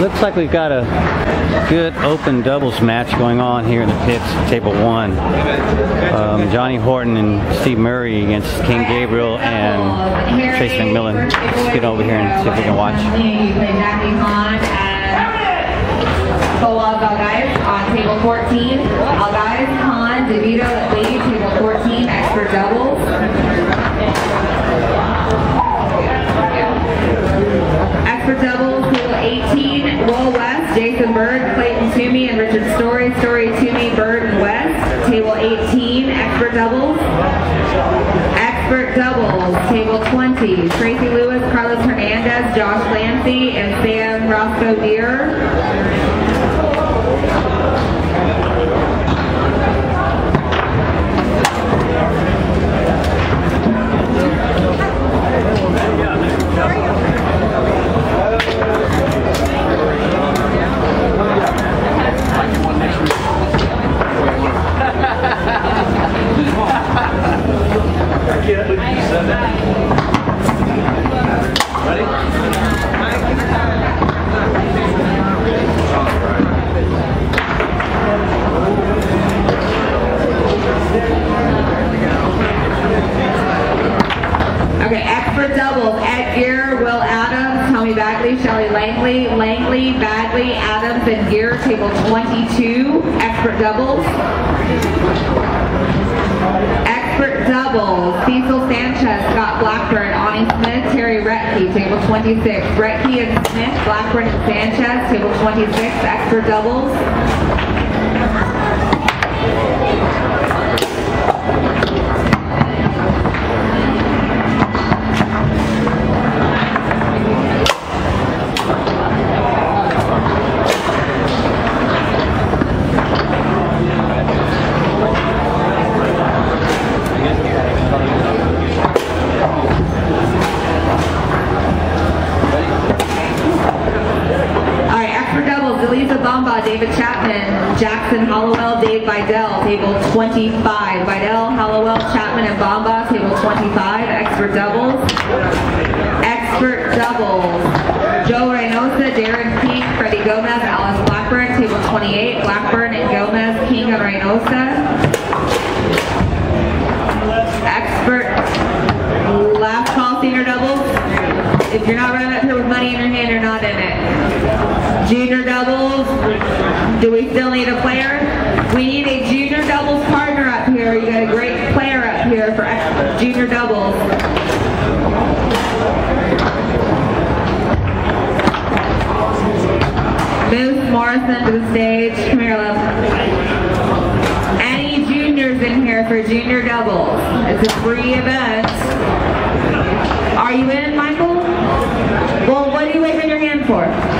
looks like we've got a good open doubles match going on here in the pits, table one. Um, Johnny Horton and Steve Murray against Kane Gabriel and Trace McMillin. Let's get over here and see if we can watch. Guys on table 14. All guys, Han, DeVito Bird, Clayton Toomey, and Richard Story. Story, Toomey, Bird, and West. Table 18, expert doubles. Expert doubles, table 20, Tracy Lewis, Carlos Hernandez, Josh Lancy, and Sam Roscoe Okay, expert doubles. Ed Gear, Will Adams, Tommy Bagley, Shelly Langley, Langley, Bagley, Adams, and Gear, table 22. Expert doubles. Doubles. Cecil Sanchez, Scott Blackburn, Ani Smith, Terry Retke, table 26. Retke and Smith, Blackburn and Sanchez, table 26. extra doubles. Jackson Hollowell, Dave Vidal, table 25. Vidal, Hollowell, Chapman, and Bamba, table 25. Expert doubles. Expert doubles, Joe Reynosa, Darren King, Freddie Gomez, Alice Blackburn, table 28. Blackburn and Gomez, King and Reynosa. Expert last call senior doubles. If you're not running up here with money in your hand, you're not in it. Junior doubles, do we still need a player? We need a junior doubles partner up here. You got a great player up here for junior doubles. Moose Morrison to the stage. Come here, love. Any juniors in here for junior doubles? It's a free event. Are you in, Michael? Well, what are you waving your hand for?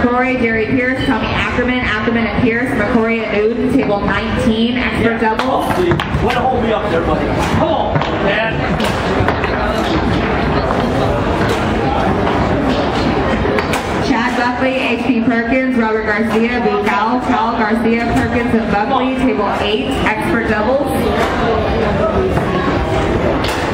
McCrory, Jerry Pierce, Tommy Ackerman, Ackerman and Pierce, McCrory and Uden, table 19. Expert doubles. Way to hold me up there, buddy. Come on, Dad. Chad Buckley, H.P. Perkins, Robert Garcia, B. Cal, Cal Garcia, Perkins, and Buckley, table 8. Expert doubles.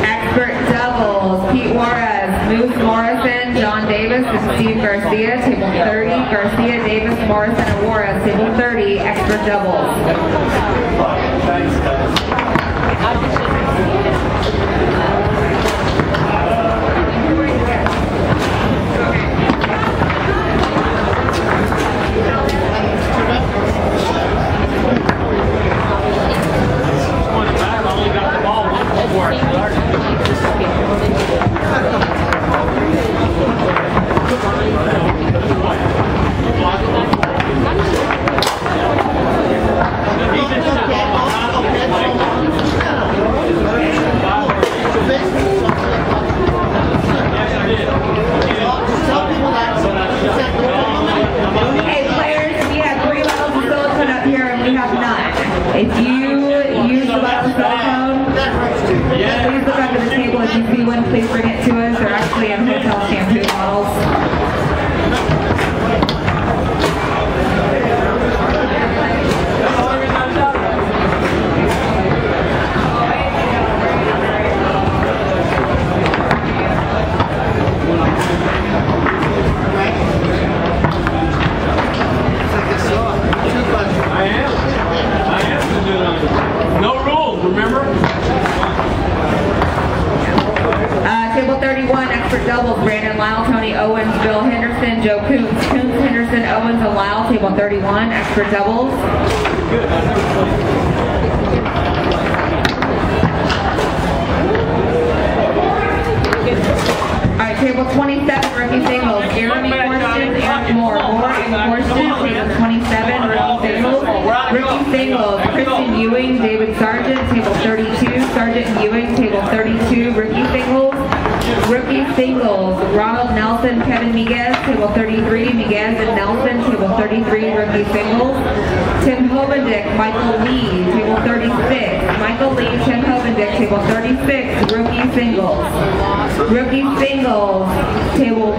Expert doubles, Pete Juarez, Moose Morrison, John Davis, and Steve Garcia, table 30. Garcia, Davis, Morrison, and Juarez, table 30. extra doubles. we have not. If you 31, expert doubles. All right, table 27, rookie singles, Jeremy Forston, Eric Moore, Moore and Forston, table 27, rookie singles. Rookie singles, Christian Ewing, David Sargent, table 32, Sargent Ewing, table 32, rookie singles. Rookie singles, Ronald Nelson, Kevin Miguez, table 33, Miguez and Nelson, table 33, rookie singles. Tim Hovendick, Michael Lee, table 36. Michael Lee, Tim Hovendick, table 36, rookie singles. Rookie singles, table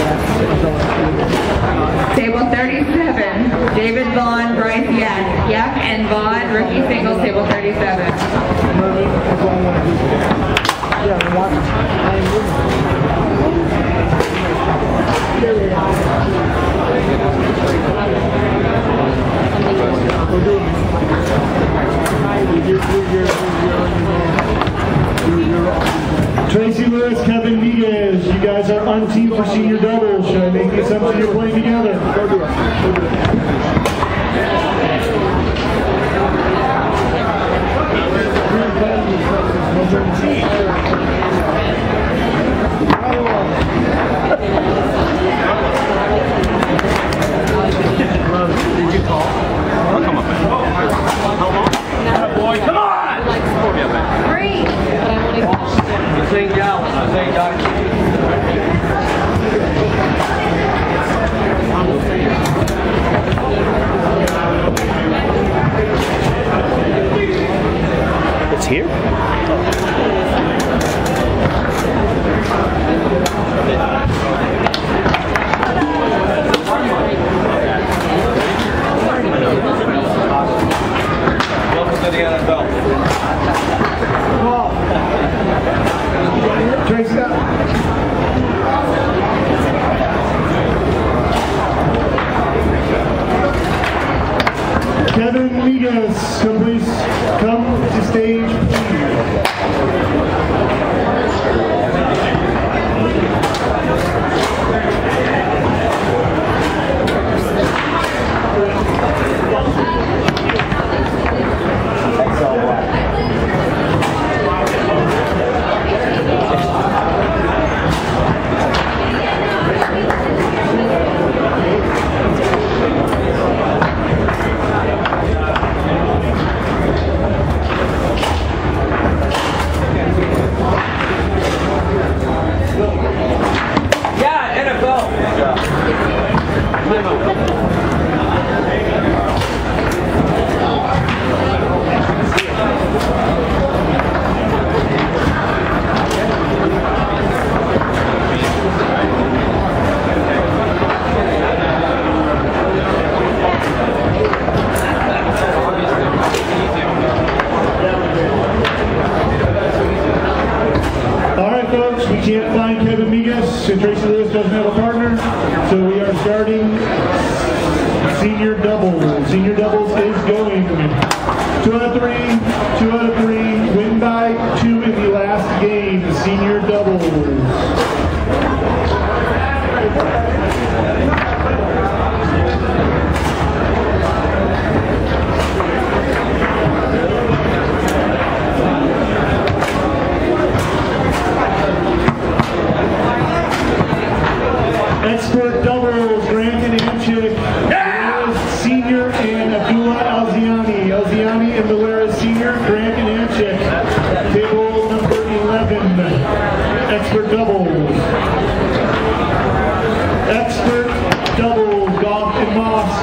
Table David Vaughn, Bryce Yak. Yak and Vaughn, rookie singles, table 37. Tracy Lewis, Kevin Miguez, you guys are on team for senior doubles. Should I make this something you're playing together? Kevin Miguez, so please come to stage, please. Yeah, NFL. All right, folks, we can't find Kevin Miguez, and Tracy Lewis doesn't have a partner,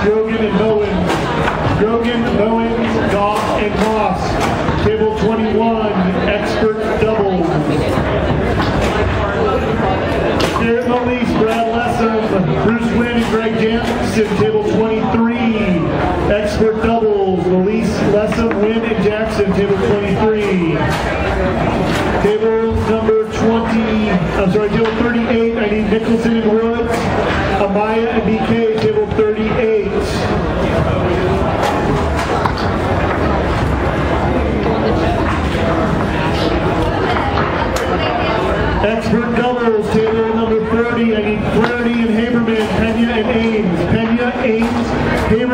Grogan and Bowen. Grogan, Bowens, Goff, and Moss. Table 21, expert doubles. Garrett Malise, Brad Lessem, Bruce Wynn, and Greg Jansen. Table 23, expert doubles. Malise, Lessem, Wynn, and Jackson. Table 23. Table number 20, I'm sorry, table 38, I need Nicholson and Woods,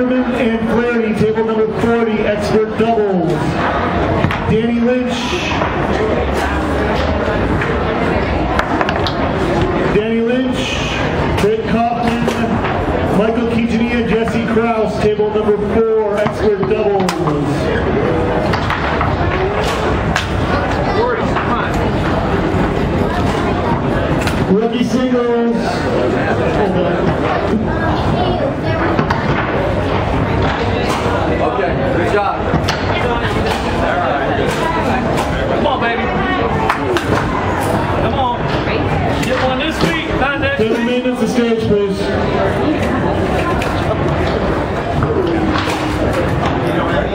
Haberman, and Flaherty, table number 40, expert doubles. Danny Lynch, Danny Lynch, Rick Kaufman, Michael Kijania, Jesse Kraus, table number four, expert doubles. Rookie singles. Okay, good job. Come on, baby. Come on. Get one this week, stage, please. Right.